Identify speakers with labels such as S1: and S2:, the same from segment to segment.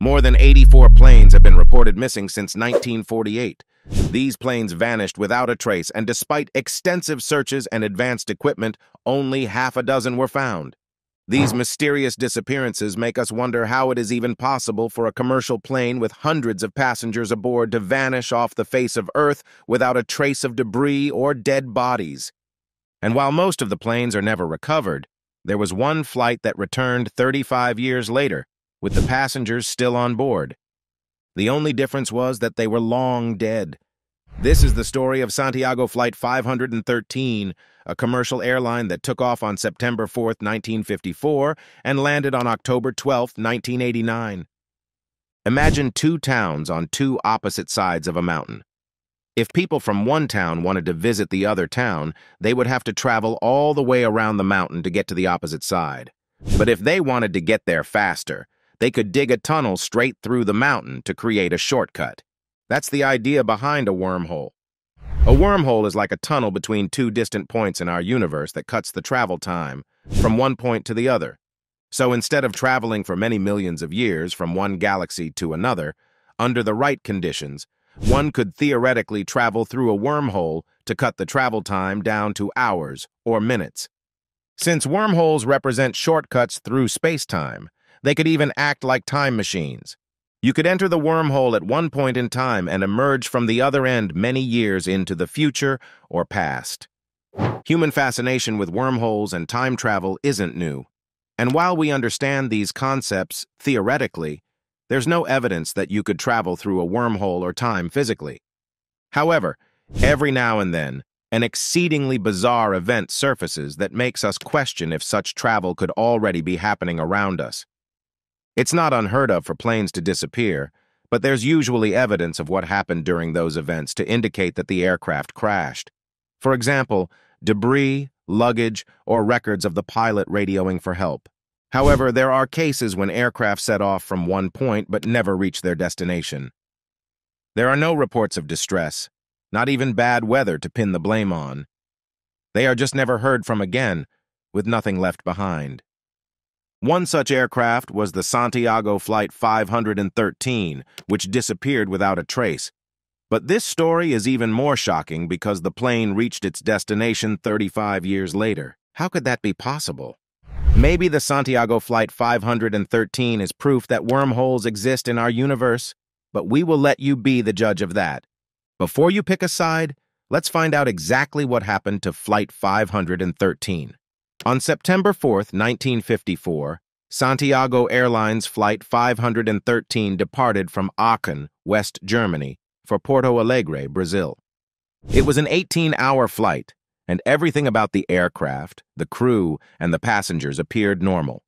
S1: More than 84 planes have been reported missing since 1948. These planes vanished without a trace, and despite extensive searches and advanced equipment, only half a dozen were found. These mysterious disappearances make us wonder how it is even possible for a commercial plane with hundreds of passengers aboard to vanish off the face of Earth without a trace of debris or dead bodies. And while most of the planes are never recovered, there was one flight that returned 35 years later, with the passengers still on board. The only difference was that they were long dead. This is the story of Santiago Flight 513, a commercial airline that took off on September 4, 1954, and landed on October 12, 1989. Imagine two towns on two opposite sides of a mountain. If people from one town wanted to visit the other town, they would have to travel all the way around the mountain to get to the opposite side. But if they wanted to get there faster, they could dig a tunnel straight through the mountain to create a shortcut. That's the idea behind a wormhole. A wormhole is like a tunnel between two distant points in our universe that cuts the travel time from one point to the other. So instead of traveling for many millions of years from one galaxy to another, under the right conditions, one could theoretically travel through a wormhole to cut the travel time down to hours or minutes. Since wormholes represent shortcuts through space-time, they could even act like time machines. You could enter the wormhole at one point in time and emerge from the other end many years into the future or past. Human fascination with wormholes and time travel isn't new. And while we understand these concepts theoretically, there's no evidence that you could travel through a wormhole or time physically. However, every now and then, an exceedingly bizarre event surfaces that makes us question if such travel could already be happening around us. It's not unheard of for planes to disappear, but there's usually evidence of what happened during those events to indicate that the aircraft crashed. For example, debris, luggage, or records of the pilot radioing for help. However, there are cases when aircraft set off from one point but never reach their destination. There are no reports of distress, not even bad weather to pin the blame on. They are just never heard from again, with nothing left behind. One such aircraft was the Santiago Flight 513, which disappeared without a trace. But this story is even more shocking because the plane reached its destination 35 years later. How could that be possible? Maybe the Santiago Flight 513 is proof that wormholes exist in our universe, but we will let you be the judge of that. Before you pick a side, let's find out exactly what happened to Flight 513. On September 4, 1954, Santiago Airlines Flight 513 departed from Aachen, West Germany, for Porto Alegre, Brazil. It was an 18-hour flight, and everything about the aircraft, the crew, and the passengers appeared normal.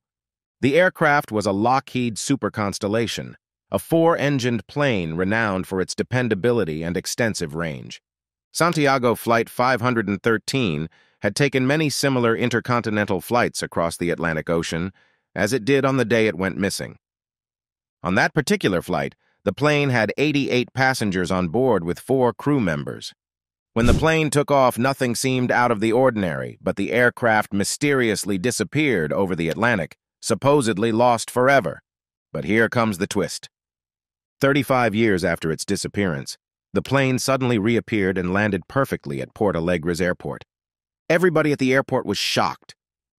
S1: The aircraft was a Lockheed Super Constellation, a four-engined plane renowned for its dependability and extensive range. Santiago Flight 513 had taken many similar intercontinental flights across the Atlantic Ocean, as it did on the day it went missing. On that particular flight, the plane had 88 passengers on board with four crew members. When the plane took off, nothing seemed out of the ordinary, but the aircraft mysteriously disappeared over the Atlantic, supposedly lost forever. But here comes the twist. 35 years after its disappearance, the plane suddenly reappeared and landed perfectly at Porto Alegre's airport. Everybody at the airport was shocked.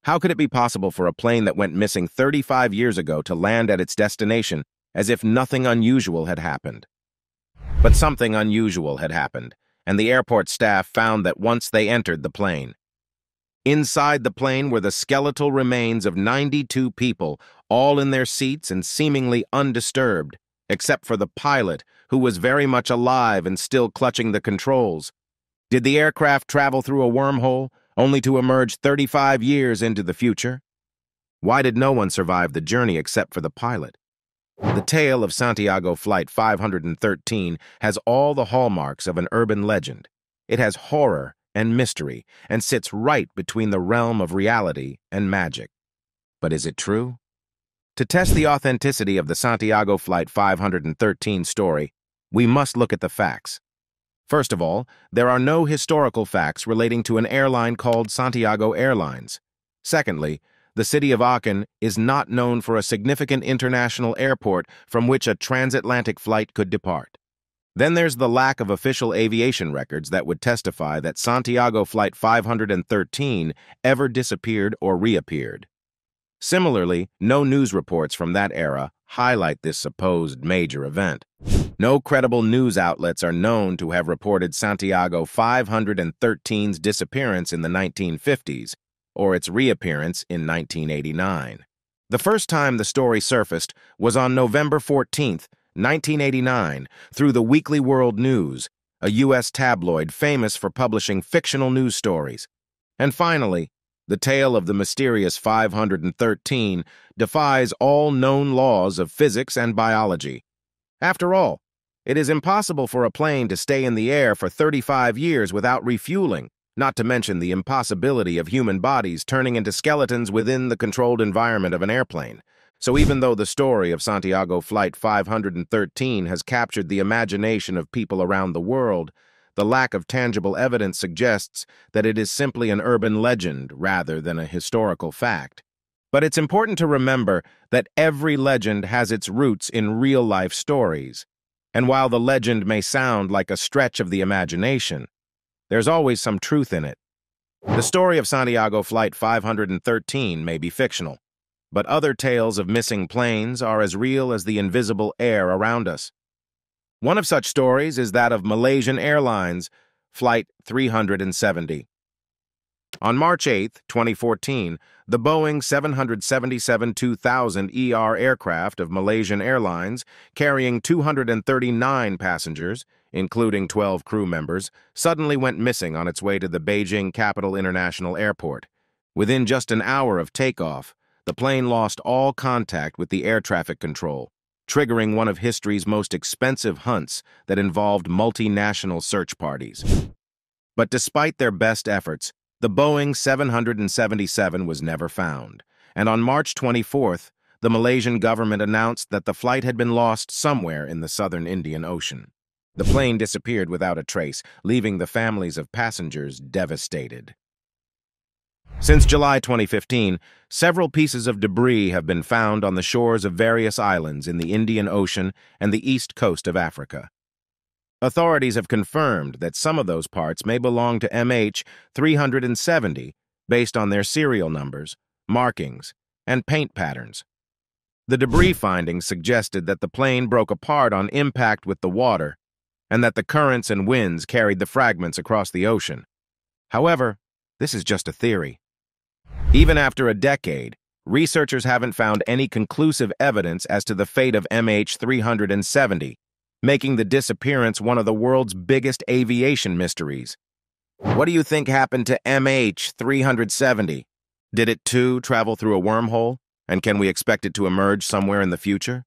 S1: How could it be possible for a plane that went missing 35 years ago to land at its destination as if nothing unusual had happened? But something unusual had happened, and the airport staff found that once they entered the plane. Inside the plane were the skeletal remains of 92 people, all in their seats and seemingly undisturbed, except for the pilot, who was very much alive and still clutching the controls. Did the aircraft travel through a wormhole, only to emerge 35 years into the future? Why did no one survive the journey except for the pilot? The tale of Santiago Flight 513 has all the hallmarks of an urban legend. It has horror and mystery and sits right between the realm of reality and magic. But is it true? To test the authenticity of the Santiago Flight 513 story, we must look at the facts. First of all, there are no historical facts relating to an airline called Santiago Airlines. Secondly, the city of Aachen is not known for a significant international airport from which a transatlantic flight could depart. Then there's the lack of official aviation records that would testify that Santiago Flight 513 ever disappeared or reappeared. Similarly, no news reports from that era highlight this supposed major event. No credible news outlets are known to have reported Santiago 513's disappearance in the 1950s or its reappearance in 1989. The first time the story surfaced was on November 14, 1989, through the Weekly World News, a U.S. tabloid famous for publishing fictional news stories. And finally, the tale of the mysterious 513 defies all known laws of physics and biology. After all, it is impossible for a plane to stay in the air for 35 years without refueling, not to mention the impossibility of human bodies turning into skeletons within the controlled environment of an airplane. So even though the story of Santiago Flight 513 has captured the imagination of people around the world, the lack of tangible evidence suggests that it is simply an urban legend rather than a historical fact. But it's important to remember that every legend has its roots in real-life stories. And while the legend may sound like a stretch of the imagination, there's always some truth in it. The story of Santiago Flight 513 may be fictional, but other tales of missing planes are as real as the invisible air around us. One of such stories is that of Malaysian Airlines, Flight 370. On March 8, 2014, the Boeing 777-2000 ER aircraft of Malaysian Airlines, carrying 239 passengers, including 12 crew members, suddenly went missing on its way to the Beijing Capital International Airport. Within just an hour of takeoff, the plane lost all contact with the air traffic control, triggering one of history's most expensive hunts that involved multinational search parties. But despite their best efforts, the Boeing 777 was never found, and on March 24th, the Malaysian government announced that the flight had been lost somewhere in the southern Indian Ocean. The plane disappeared without a trace, leaving the families of passengers devastated. Since July 2015, several pieces of debris have been found on the shores of various islands in the Indian Ocean and the east coast of Africa. Authorities have confirmed that some of those parts may belong to MH370 based on their serial numbers, markings, and paint patterns. The debris findings suggested that the plane broke apart on impact with the water and that the currents and winds carried the fragments across the ocean. However, this is just a theory. Even after a decade, researchers haven't found any conclusive evidence as to the fate of MH370, making the disappearance one of the world's biggest aviation mysteries. What do you think happened to MH370? Did it too travel through a wormhole? And can we expect it to emerge somewhere in the future?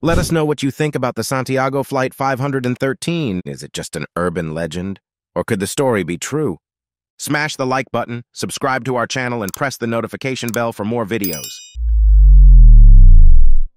S1: Let us know what you think about the Santiago Flight 513. Is it just an urban legend? Or could the story be true? Smash the like button, subscribe to our channel, and press the notification bell for more videos.